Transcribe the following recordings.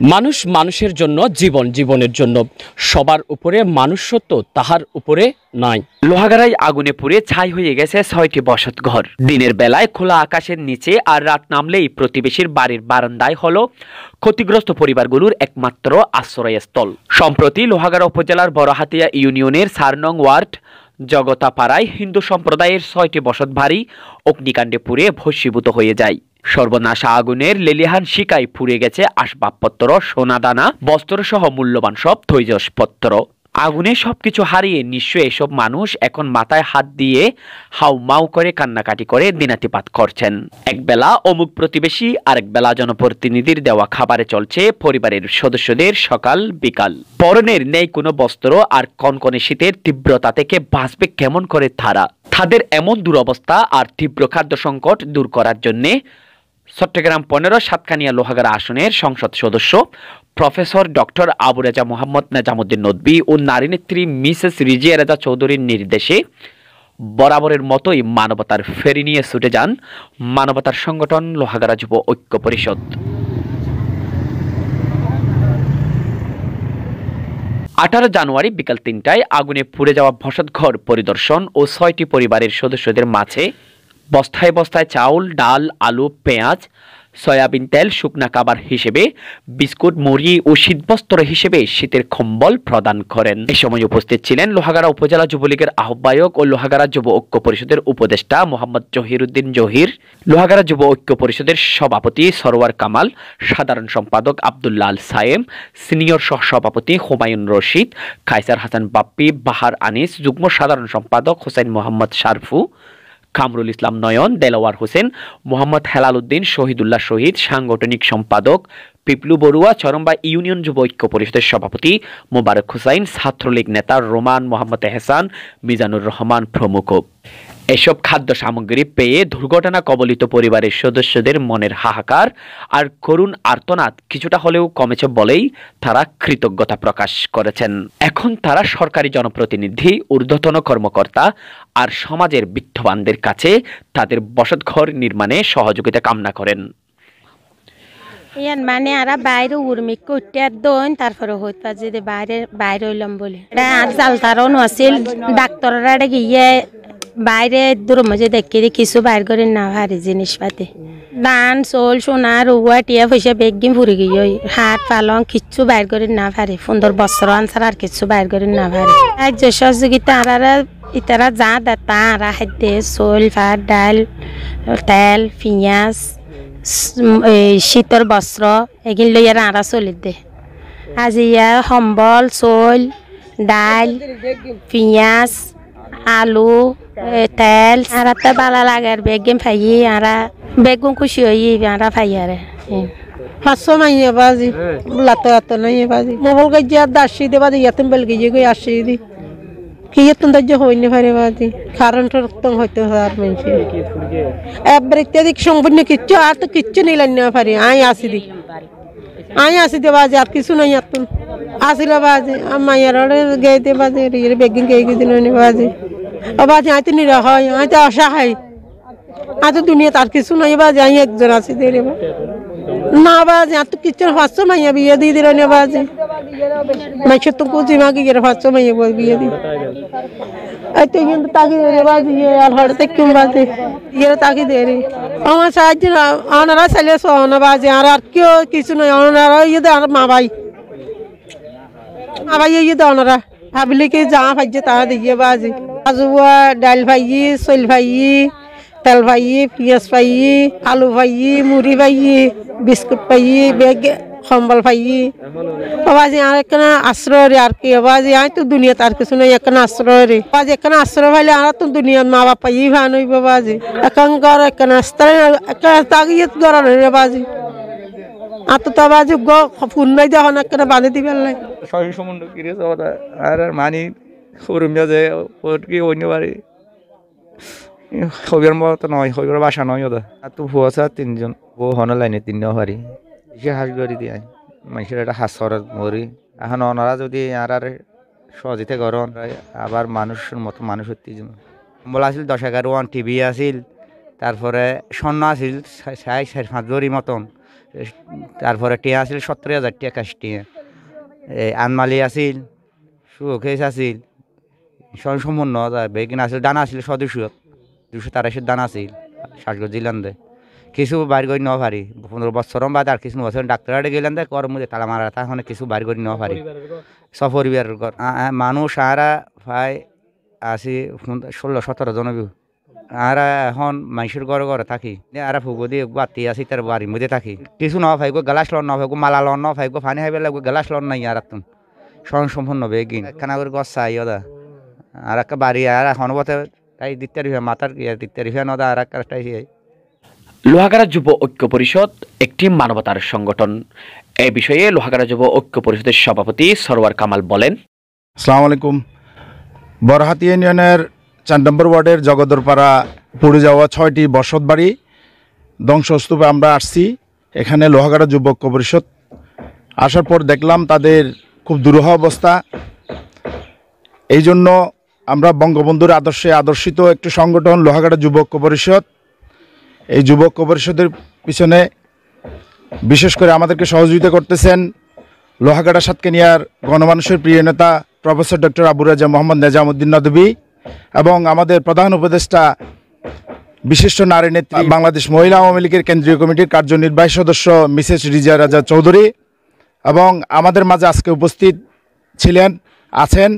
মানুষ মানুষের জন্য জীবন জীবনের জন্য। সবার উপরে মানুষত্ব তাহার উপরে নাই। লোহাগাড়ায় আগুনে পুড়ে ছাই হয়ে গেছে ছয়টি বসত ঘর। দিনের বেলায় খোলা আকাশের নিচে আর রাত নামলেই প্রতিবেশীর বাড়ির বারান্দায় হলো ক্ষতিগ্রস্ত পরিবারগুলোর একমাত্র আশ্রয়স্থল। সম্প্রতি লোহাগাড়া উপজেলার বড়হাতিয়া ইউনিয়নের চার নং ওয়ার্ড জগতাপাড়ায় হিন্দু সম্প্রদায়ের ছয়টি বসত ভারী অগ্নিকাণ্ডে পুড়ে ভস্মীভূত হয়ে যায়। সর্বনাশা আগুনের লেলিহান শিকায় পুড়ে গেছে আসবাবপত্র, সোনাদানা, বস্ত্রসহ মূল্যবান সব তৈজসপত্র আগুনে সবকিছু হারিয়ে নিশ্চয় এসব মানুষ এখন মাথায় হাত দিয়ে হাউ মাউ করে কান্নাকাটি করে দিনাতিপাত করছেন। একবেলা অমুক প্রতিবেশী আরেক বেলা জনপ্রতিনিধির দেওয়া খাবারে চলছে পরিবারের সদস্যদের সকাল বিকাল। পরনের নেই কোনো বস্ত্র আর কনকনে শীতের তীব্রতা থেকে বাঁচবে কেমন করে তারা? তাদের এমন দুরবস্থা আর তীব্র খাদ্য সংকট দূর করার জন্যে চট্টগ্রাম পনেরো, সাতকানিয়া লোহাগাড়া আসনের সংসদ সদস্য প্রফেসর ডক্টর আবু রেজা মোহাম্মদ নেজামুদ্দিন নদবী ও নারী নেত্রী মিসেস রিজিয়া রেজা চৌধুরীর নির্দেশে বরাবরের মতোই মানবতার ফেরি নিয়ে ছুটে যান মানবতার সংগঠন লোহাগাড়া যুব ঐক্য পরিষদ। আঠারো জানুয়ারি বিকাল তিনটায় আগুনে পুড়ে যাওয়া বসতঘর পরিদর্শন ও ছয়টি পরিবারের সদস্যদের মাঝে বস্তায় বস্তায় চাউল, ডাল, আলু, পেঁয়াজ, সয়াবিন তেল, শুকনা কাবার হিসেবে, বিস্কুট, মুড়ি ও শীতবস্ত্র হিসেবে শীতের কম্বল প্রদান করেন। এ সময় উপস্থিত ছিলেন লোহাগাড়া উপজেলা যুবলীগের আহ্বায়ক ও লোহাগাড়া যুব ঐক্য পরিষদের উপদেষ্টা মোহাম্মদ জহিরুদ্দিন জহির, লোহাগাড়া যুব ঐক্য পরিষদের সভাপতি সরোয়ার কামাল, সাধারণ সম্পাদক আব্দুল্লাহ আল সায়েম, সিনিয়র সহ সভাপতি হুমায়ুন রশিদ কাইসার হাসান বাপ্পি, বাহার আনিস, যুগ্ম সাধারণ সম্পাদক হোসেন মোহাম্মদ শারফু কামরুল ইসলাম নয়ন, দেলাওয়ার হোসেন, মোহাম্মদ হেলাল উদ্দিন শহীদুল্লাহ শহীদ, সাংগঠনিক সম্পাদক, পিপলু বড়ুয়া চরম্বা ইউনিয়ন যুব ঐক্য পরিষদের সভাপতি, মোবারক হুসাইন, ছাত্রলীগ নেতা রোমান মোহাম্মদ এহসান, মিজানুর রহমান প্রমুখ। এসব খাদ্য সামগ্রী পেয়ে দুর্ঘটনা কবলিত পরিবারের সদস্যদের মনের হাহাকার আর করুণ আর্তনাদ কিছুটা হলেও কমেছে বলেই তারা কৃতজ্ঞতা প্রকাশ করেছেন। এখন তারা সরকারি জনপ্রতিনিধি, ঊর্ধ্বতন কর্মকর্তা আর সমাজের বিত্তবানদের কাছে তাদের বসতঘর নির্মাণে সহযোগিতা কামনা করেন। ইয়ান মানে আরা বাইরে করতে আর দইন তারপরে হইত যদি বাইরে বাইরে হইলাম বলে। আর জালতারও নছিল ডাক্তাররা এটা গিয়ে বাইরে দূর মাঝে দেখে কিছু বাইর করে না ভারি জিনিসপাতি। ধান চোল, সোনা, রুয়া, টিয়া পয়সা, বেগিন ফুরি গিয়ে হাত, পালং কিচ্ছু বাইর করে না পারে সুন্দর বস্ত্র আনসার আর কিছু বাইর করে না পারে এক যে সহযোগিতা আরারা ইতারা যা দে তা আরা খাদ্য চোল, ভাত, ডাল, তেল, পিঁয়াজ শীতর বস্ত্র এগিন লৈ আর আঁরা চলি দে। আজি ইয়াৰ সম্বল চৈল ডাল পিঁয়াজ আলু তেল আর তো বালা লাগে আর বেগিন ফাই আরা বেগুন খুশি হই আরা ফাই আরে পাঁচশো মাইয়া বাজি লাতো এত নাই বাজি মোবাইল গিয়ে আর দাসি দে বাজি ইয়াতেন বেল গিয়ে গিয়ে আসি দি। কি ইয়াতেন দাজ্য হইনি পারে বাজি কারেন্ট রক্তম হইতে আর মানুষ এবার ইত্যাদি সম্পূর্ণ কিচ্ছু আর তো কিচ্ছু নিলেন না পারি আই আসি দি আই আসি দে বাজি আর কিছু নাই এত আসিল বাজি আর মাইয়ার গেয়ে দে বাজি রিয়ের বেগিন গেয়ে গেছিল বাজি ও বাজি আই তো নিরা হয় আই তো আশা হয় আই তো দুনিয়া তার কিছু নাই বাজি আই একজন আছি দে রে। না বাজে আর তো কিচ্ছু পাঁচশো মাইয়া বিয়ে দিয়ে দিল না বাজে মাইছে তো কুচি মাগি গেলে পাঁচশো মাইয়া বই বিয়ে দি এই তো কিন্তু তাকি দে রে বাজে ইয়ে আর হড়তে কেউ বাজে ইয়ে তাকি দে রে আমার সাহায্য ওনারা চালিয়ে সোনা বাজে আর আর কেউ কিছু নয় ওনারা ইয়ে দে আর মা ভাই মা ভাই ইয়ে দে ওনারা ভাবলি কি যা ভাইছে তা দিয়ে বাজে আজুয়া ডাল ভাই চল ভাই তেল পাইয়ে পিঁয়াজ পাইয়ে আলু পাইয়ে মুড়ি পাইয়ে বিস্কুট পাইয়ে বেগ সম্বল পাইয়ে বাবাজি আর এখানে আশ্রয় রে, আর কি? বাবাজি আই তো দুনিয়াতে আর কিছু নেই এখানে আশ্রয় রে। বাবাজি এখানে আশ্রয় পাইলে আর তো দুনিয়ার মা বাপ পাইয়ে ভান হইব বাবাজি এখন ঘর এখানে আস্তায় এখানে তাগিয়ে ঘর রে বাবাজি আর তো তা বাজি গ ফোন নাই যখন এখানে বাঁধে দিবেন লাই। সহি সম্বন্ধ কিরে কথা আর মানি উরুমিয়া যে ওর কি অন্য বাড়ি? হবির মতো নয় হবির বাসা নয় ওটা আর তো ভুয়া তিনজন বউ হন লাইনে, তিনজন পারি সে হাঁস গড়ি দিয়ে মানুষের একটা হাঁস সরাত মরি। এখন ওনারা যদি আর সহজিতে গরম আবার মানুষের মতো মানুষ হতে কম্বল আছিল দশ এগারো, ওয়ান টিভি আছিল। তারপরে স্বর্ণ ছয় ছয় চার, পাঁচ জরি মতন। তারপরে টিয়া আছিল, সত্তর হাজার টিয়া কাশ টিয়া। এই আনমালি আছিল সুখেস স্বয়ং সম্পূর্ণ বেগিন আছিল, দানা আছিল ছ দুশো তারাশির দানা আছিল শ্বাসগত জিলান দে কিছু বাইর করে নেওয়া পারি? পনেরো বছর বাদ আর কিছু বছর ডাক্তার গেলেন দে কর মধ্যে তালা মারা তখন কিছু বাইর করে নেওয়া পারি। আ- মানুষ আরা প্রায় আশি ষোলো সতেরো জন আরা এখন মানুষের ঘরে ঘরে থাকি। আরা ফুগো দিয়ে বাতি আছি তার বাড়ির মধ্যে থাকি। কিছু ন ফাইগো গালাস লন ন ফাইগো মালা লন ন ফাইগো ফানি হাইবে লাগবে গালাস লন নাই আর তুন স্বয়ং সম্পূর্ণ বেগিন। খানা করে গছ চাই ওদা। আর একটা বাড়ি আর এখন বতে তাই দিতে রিফে মাথার ইয়ে দিতে রিফে নদা আর একটা তাই লোহাগাড়া যুব ঐক্য পরিষদ একটি মানবতার সংগঠন। এ বিষয়ে লোহাগাড়া যুব ঐক্য পরিষদের সভাপতি সরোয়ার কামাল বলেন, আসসালামু আলাইকুম। বরহাতি ইউনিয়নের চার নম্বর ওয়ার্ডের জগদরপাড়া পড়ে যাওয়া ছয়টি বসত বাড়ি ধ্বংসস্তূপে আমরা আসছি। এখানে লোহাগাড়া যুব ঐক্য পরিষদ আসার পর দেখলাম তাদের খুব দুরূহ অবস্থা। এই জন্য আমরা বঙ্গবন্ধুর আদর্শে আদর্শিত একটি সংগঠন, লোহাগাড়া যুব ঐক্য পরিষদ এই যুবক পরিষদের পিছনে বিশেষ করে আমাদেরকে সহযোগিতা করতেছেন লোহাগাড়া সাতকেনিয়ার গণমানুষের প্রিয় নেতা প্রফেসর ডক্টর আবু রাজা মোহাম্মদ নেজামুদ্দিন নদবী এবং আমাদের প্রধান উপদেষ্টা বিশিষ্ট নারী নেত্রী বাংলাদেশ মহিলা আওয়ামী লীগের কেন্দ্রীয় কমিটির কার্যনির্বাহী সদস্য মিসেস রিজা রাজা চৌধুরী এবং আমাদের মাঝে আজকে উপস্থিত ছিলেন, আছেন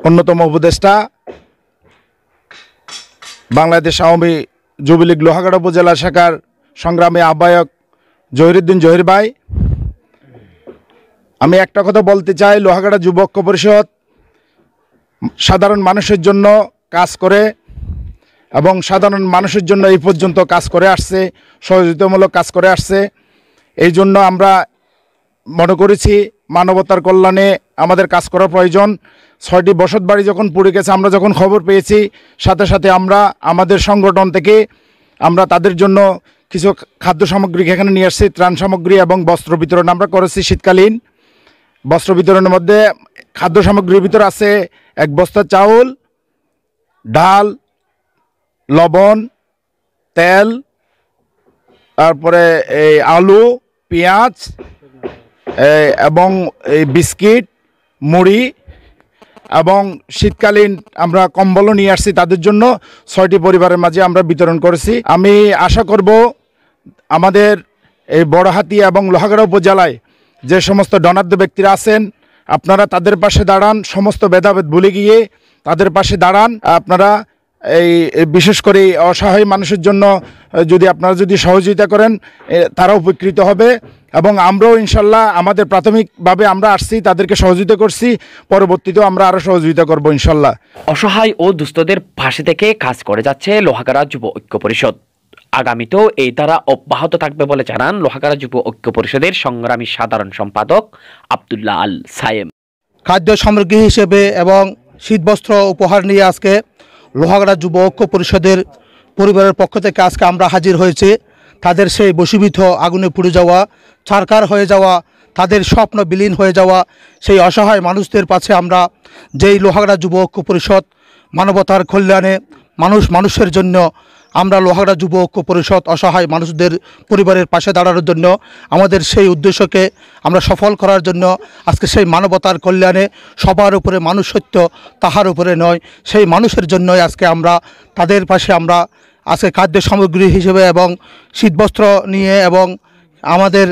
অন্যতম উপদেষ্টা বাংলাদেশ আওয়ামী যুবলীগ লোহাগাড়া উপজেলা শাখার সংগ্রামী আহ্বায়ক জহিরুদ্দিন জহির ভাই। আমি একটা কথা বলতে চাই, লোহাগাড়া যুব ঐক্য পরিষদ সাধারণ মানুষের জন্য কাজ করে এবং সাধারণ মানুষের জন্য এই পর্যন্ত কাজ করে আসছে, সহযোগিতামূলক কাজ করে আসছে। এই জন্য আমরা মনে করেছি মানবতার কল্যাণে আমাদের কাজ করা প্রয়োজন। ছয়টি বসত বাড়ি যখন পুড়ে গেছে, আমরা যখন খবর পেয়েছি, সাথে সাথে আমরা আমাদের সংগঠন থেকে আমরা তাদের জন্য কিছু খাদ্য সামগ্রী এখানে নিয়ে আসছি, ত্রাণ সামগ্রী এবং বস্ত্র বিতরণ আমরা করেছি শীতকালীন। বস্ত্র বিতরণের মধ্যে খাদ্য সামগ্রীর ভিতর আছে এক বস্তা চাউল, ডাল, লবণ, তেল, তারপরে এই আলু, পেঁয়াজ এবং এই বিস্কিট, মুড়ি এবং শীতকালীন আমরা কম্বলও নিয়ে আসছি তাদের জন্য। ছয়টি পরিবারের মাঝে আমরা বিতরণ করেছি। আমি আশা করব আমাদের এই বড়হাতি এবং লোহাগড়া উপজেলায় যে সমস্ত ডনাঢ্য ব্যক্তিরা আছেন, আপনারা তাদের পাশে দাঁড়ান, সমস্ত ভেদাভেদ ভুলে গিয়ে তাদের পাশে দাঁড়ান। আপনারা এই বিশেষ করে অসহায় মানুষের জন্য যদি আপনারা যদি সহযোগিতা করেন তারা উপকৃত হবে। এবং আমরাও ইনশাল্লাহ আমাদের প্রাথমিকভাবে আমরা আসছি তাদেরকে সহযোগিতা করছি পরবর্তীতেও আমরা আরও সহযোগিতা করব ইনশাল্লাহ। অসহায় ও দুস্থদের পাশে থেকে কাজ করে যাচ্ছে লোহাগাড়া যুব ঐক্য পরিষদ। আগামীতেও এই দ্বারা অব্যাহত থাকবে বলে জানান লোহাগাড়া যুব ঐক্য পরিষদের সংগ্রামী সাধারণ সম্পাদক আবদুল্লাহ আল সায়েম। খাদ্য সামগ্রী হিসেবে এবং শীতবস্ত্র উপহার নিয়ে আজকে লোহাগড়া যুব ঐক্য পরিষদের পরিবারের পক্ষ থেকে আজকে আমরা হাজির হয়েছে। তাদের সেই বসীভূত আগুনে পুড়ে যাওয়া ছারকার হয়ে যাওয়া, তাদের স্বপ্ন বিলীন হয়ে যাওয়া, সেই অসহায় মানুষদের পাশে আমরা যেই লোহাগড়া যুব ঐক্য পরিষদ মানবতার কল্যাণে মানুষ মানুষের জন্য আমরা লোহাগড়া যুব ঐক্য পরিষদ অসহায় মানুষদের পরিবারের পাশে দাঁড়ানোর জন্য, আমাদের সেই উদ্দেশ্যকে আমরা সফল করার জন্য, আজকে সেই মানবতার কল্যাণে সবার উপরে মানুষ সত্য তাহার উপরে নয়, সেই মানুষের জন্যই আজকে আমরা, তাদের পাশে আমরা আজকে খাদ্য সামগ্রী হিসেবে এবং শীতবস্ত্র নিয়ে এবং আমাদের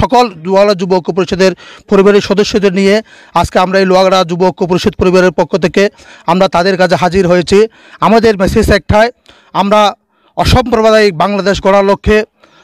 সকল লোয়াগড়া যুব ঐক্য পরিষদের পরিবারের সদস্যদের নিয়ে আজকে আমরা এই লোয়াগড়া যুব ঐক্য পরিষদ পরিবারের পক্ষ থেকে আমরা তাদের কাছে হাজির হয়েছি। আমাদের মেসেজ একটাই, আমরা অসম্প্রদায়িক বাংলাদেশ গড়ার লক্ষ্যে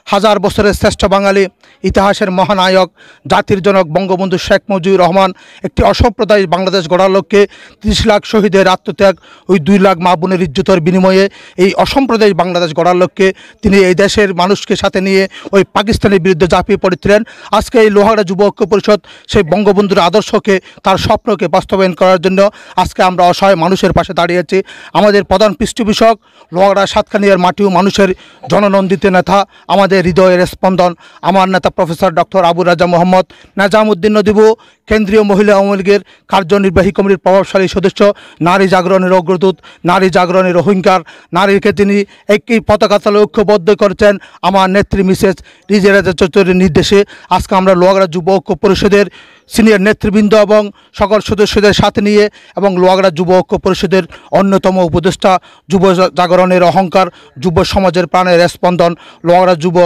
হাজার বছরের শ্রেষ্ঠ বাঙালি, ইতিহাসের মহানায়ক, জাতির জনক বঙ্গবন্ধু শেখ মুজিবুর রহমান একটি অসাম্প্রদায়িক বাংলাদেশ গড়ার লক্ষ্যে তিরিশ লাখ শহীদের আত্মত্যাগ ওই দুই লাখ মা বোনের ইজ্জতের বিনিময়ে এই অসাম্প্রদায়িক বাংলাদেশ গড়ার লক্ষ্যে তিনি এই দেশের মানুষকে সাথে নিয়ে ওই পাকিস্তানের বিরুদ্ধে ঝাঁপিয়ে পড়েছিলেন। আজকে এই লোহাগড়া যুব ঐক্য পরিষদ সেই বঙ্গবন্ধুর আদর্শকে, তার স্বপ্নকে বাস্তবায়ন করার জন্য আজকে আমরা অসহায় মানুষের পাশে দাঁড়িয়েছি আমাদের প্রধান পৃষ্ঠপোষক লোহাগড়া সাতখানিয়ার মাটি ও মানুষের জননন্দিত নেতা, আমাদের তাদের হৃদয়ের স্পন্দন। আমার নেতা প্রফেসর ডক্টর আবু রাজা মোহাম্মদ নাজামুদ্দিন নদিবু, কেন্দ্রীয় মহিলা আওয়ামী লীগের কার্যনির্বাহী কমিটির প্রভাবশালী সদস্য, নারী জাগরণের অগ্রদূত, নারী জাগরণের অহংকার, নারীকে তিনি একই পতাকা তলে ঐক্যবদ্ধ করেছেন। আমার নেত্রী মিসেস রিজেরাজা চৌধুরীর নির্দেশে আজকে আমরা লোয়াগড়া যুব ঐক্য পরিষদের সিনিয়র নেতৃবৃন্দ এবং সকল সদস্যদের সাথে নিয়ে এবং লোয়াগড়া যুব ঐক্য পরিষদের অন্যতম উপদেষ্টা যুব জাগরণের অহংকার, যুব সমাজের প্রাণের স্পন্দন, লোয়াগড়া যুব,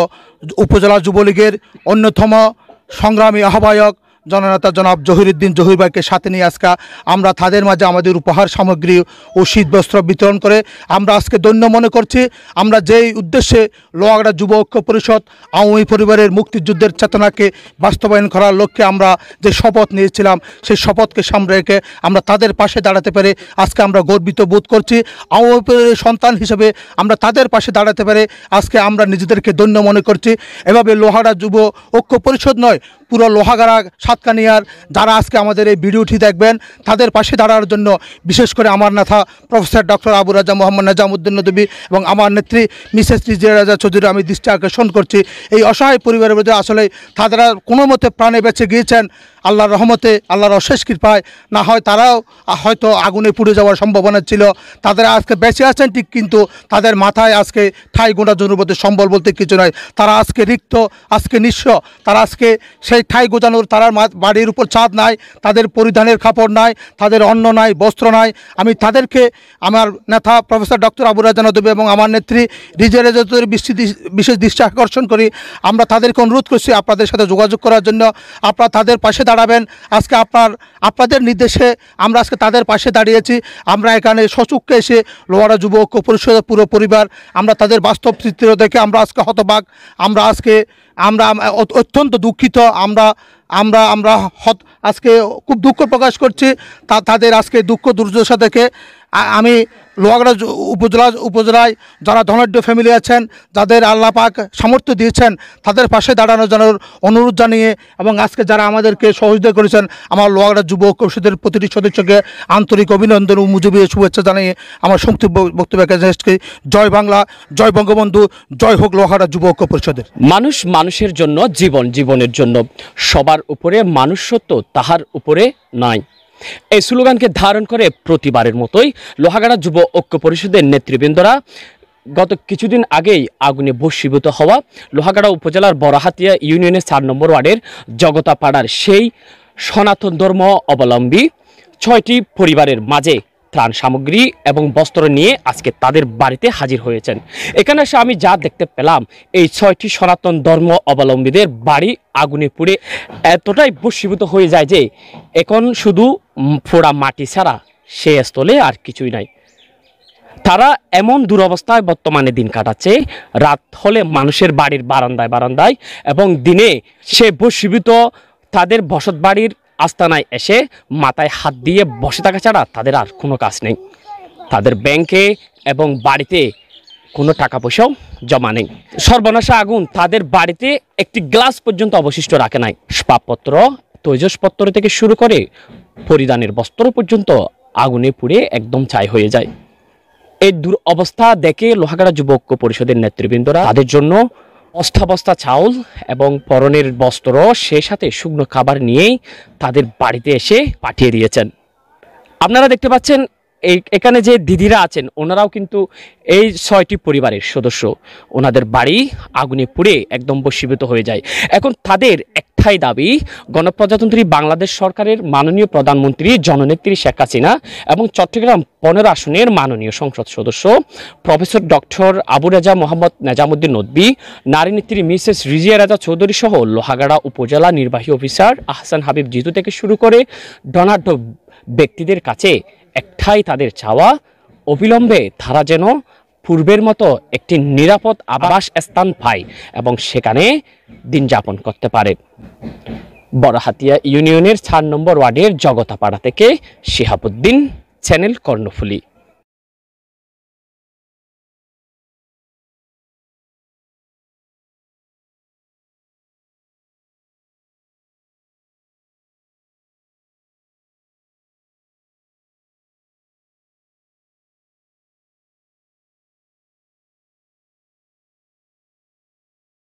উপজেলা যুবলীগের অন্যতম সংগ্রামী আহ্বায়ক জননেতা জনাব জহিরুদ্দিন জহির ভাইকে সাথে নিয়ে আজকে আমরা তাদের মাঝে আমাদের উপহার সামগ্রী ও শীতবস্ত্র বিতরণ করে আমরা আজকে ধন্য মনে করছি। আমরা যেই উদ্দেশ্যে লোয়াগড়া যুব ঐক্য পরিষদ, আওয়ামী পরিবারের মুক্তিযুদ্ধের চেতনাকে বাস্তবায়ন করার লক্ষ্যে আমরা যে শপথ নিয়েছিলাম, সেই শপথকে সামনে রেখে আমরা তাদের পাশে দাঁড়াতে পেরে আজকে আমরা গর্বিত বোধ করছি। আওয়ামী পরিবারের সন্তান হিসেবে আমরা তাদের পাশে দাঁড়াতে পেরে আজকে আমরা নিজেদেরকে ধন্য মনে করছি। এভাবে লোহাগড়া যুব ঐক্য পরিষদ নয় পুরো লোহাগাড়া সাতকানিয়ার যারা আজকে আমাদের এই ভিডিওটি দেখবেন, তাদের পাশে দাঁড়ানোর জন্য বিশেষ করে আমার নেতা প্রফেসর ডক্টর আবু রাজা মোহাম্মদ নাজামুদ্দিন নদী এবং আমার নেত্রী মিসেস রিজিয়া রাজা চৌধুরী, আমি দৃষ্টি আকর্ষণ করছি। এই অসহায় পরিবারের মধ্যে আসলে তারা কোনো মতে প্রাণে বেঁচে গিয়েছেন, আল্লাহর রহমতে, আল্লাহর অশেষ কৃপায়। না হয় তারাও হয়তো আগুনে পুড়ে যাওয়ার সম্ভাবনা ছিল। তাদের আজকে বেঁচে আছেন ঠিক কিন্তু তাদের মাথায় আজকে ঠাই গোটা জনপদের সম্বল বলতে কিছু নয়। তারা আজকে রিক্ত, আজকে নিঃস্ব, তারা আজকে সেই ঠাই গোজানোর তারা বাড়ির উপর ছাদ নাই, তাদের পরিধানের কাপড় নাই, তাদের অন্ন নাই, বস্ত্র নাই। আমি তাদেরকে আমার নেতা প্রফেসর ডক্টর আবু রাজা নদী এবং আমার নেত্রী রিজা বিশেষ দৃষ্টি আকর্ষণ করি। আমরা তাদেরকে অনুরোধ করছি আপনাদের সাথে যোগাযোগ করার জন্য। আপনারা তাদের পাশে দাঁড়াবেন। আজকে আপনার আপনাদের নির্দেশে আমরা আজকে তাদের পাশে দাঁড়িয়েছি। আমরা এখানে সচুককে এসে লোয়ারা যুব ঐক্য পরিষদের পুরো পরিবার, আমরা তাদের বাস্তব চিত্র দেখে আমরা আজকে হতবাক। আমরা আজকে আমরা অত্যন্ত দুঃখিত। আমরা আমরা আমরা আজকে খুব দুঃখ প্রকাশ করছি তা, তাদের আজকে দুঃখ দুর্দশা আ- আমি লোহাগড়া উপজেলা, উপজেলায় যারা ধনাঢ্য ফ্যামিলি আছেন, যাদের আল্লাহ পাক সামর্থ্য দিয়েছেন, তাদের পাশে দাঁড়ানো জানার অনুরোধ জানিয়ে এবং আজকে যারা আমাদেরকে সহযোগিতা করেছেন, আমার লোহাগড়া যুব পরিষদের প্রতিটি সদস্যকে আন্তরিক অভিনন্দন ও মুজুবি শুভেচ্ছা জানিয়ে আমার সংক্ষিপ্ত বক্তব্য জয় বাংলা, জয় বঙ্গবন্ধু, জয় হোক লোহাগড়া যুব ঐক্য পরিষদের। মানুষ মানুষের জন্য, জীবন জীবনের জন্য। সবার উপরে মানুষত্ব তাহার উপরে নাই। এই স্লোগানকে ধারণ করে প্রতিবারের মতোই লোহাগাড়া যুব ঐক্য পরিষদের নেতৃবৃন্দরা গত কিছুদিন আগেই আগুনে ভস্মীভূত হওয়া লোহাগাড়া উপজেলার বড়হাতিয়া ইউনিয়নের চার নম্বর ওয়ার্ডের জগতাপাড়ার সেই সনাতন ধর্ম অবলম্বী ছয়টি পরিবারের মাঝে ত্রাণ সামগ্রী এবং বস্ত্র নিয়ে আজকে তাদের বাড়িতে হাজির হয়েছেন। এখানে এসে আমি যা দেখতে পেলাম, এই ছয়টি সনাতন ধর্ম অবলম্বীদের বাড়ি আগুনে পুড়ে এতটাই বসীভূত হয়ে যায় যে এখন শুধু পোড়া মাটি ছাড়া সে স্থলে আর কিছুই নাই। তারা এমন দুরবস্থায় বর্তমানে দিন কাটাচ্ছে, রাত হলে মানুষের বাড়ির বারান্দায় বারান্দায় এবং দিনে সে বসীভূত তাদের বসত বাড়ির আস্তানায় এসে মাথায় হাত দিয়ে বসে থাকা ছাড়া তাদের আর কোনো কাজ নেই। তাদের ব্যাংকে এবং বাড়িতে কোনো টাকা পয়সাও জমা নেই। সর্বনাশা আগুন তাদের বাড়িতে একটি গ্লাস পর্যন্ত অবশিষ্ট রাখে নাই। স্পাপত্র তৈজসপত্র থেকে শুরু করে পরিধানের বস্ত্র পর্যন্ত আগুনে পুড়ে একদম ছাই হয়ে যায়। এই দুর অবস্থা দেখে লোহাগাড়া যুবক পরিষদের নেতৃবৃন্দরা তাদের জন্য অস্থাবস্থা চাউল এবং পরনের বস্ত্র, সে সাথে শুকনো খাবার নিয়েই তাদের বাড়িতে এসে পাঠিয়ে দিয়েছেন। আপনারা দেখতে পাচ্ছেন এই, এখানে যে দিদিরা আছেন, ওনারাও কিন্তু এই ছয়টি পরিবারের সদস্য। ওনাদের বাড়ি আগুনে পুড়ে একদম বশীভূত হয়ে যায়। এখন তাদের একটাই দাবি, গণপ্রজাতন্ত্রী বাংলাদেশ সরকারের মাননীয় প্রধানমন্ত্রী জননেত্রী শেখ হাসিনা এবং চট্টগ্রাম পনেরো আসনের মাননীয় সংসদ সদস্য, প্রফেসর ডক্টর আবু রাজা মোহাম্মদ নাজামুদ্দিন নদী নারী নেত্রী মিসেস রিজিয়া রাজা চৌধুরী সহ লোহাগাড়া উপজেলা নির্বাহী অফিসার আহসান হাবিব জিতু থেকে শুরু করে ডনাঢ্য ব্যক্তিদের কাছে একটাই তাদের চাওয়া, অবিলম্বে তারা যেন পূর্বের মতো একটি নিরাপদ আবাস স্থান পায় এবং সেখানে দিন যাপন করতে পারে। বড়হাতিয়া ইউনিয়নের চার নম্বর ওয়ার্ডের জগতাপাড়া থেকে শিহাবুদ্দিন, চ্যানেল কর্ণফুলী।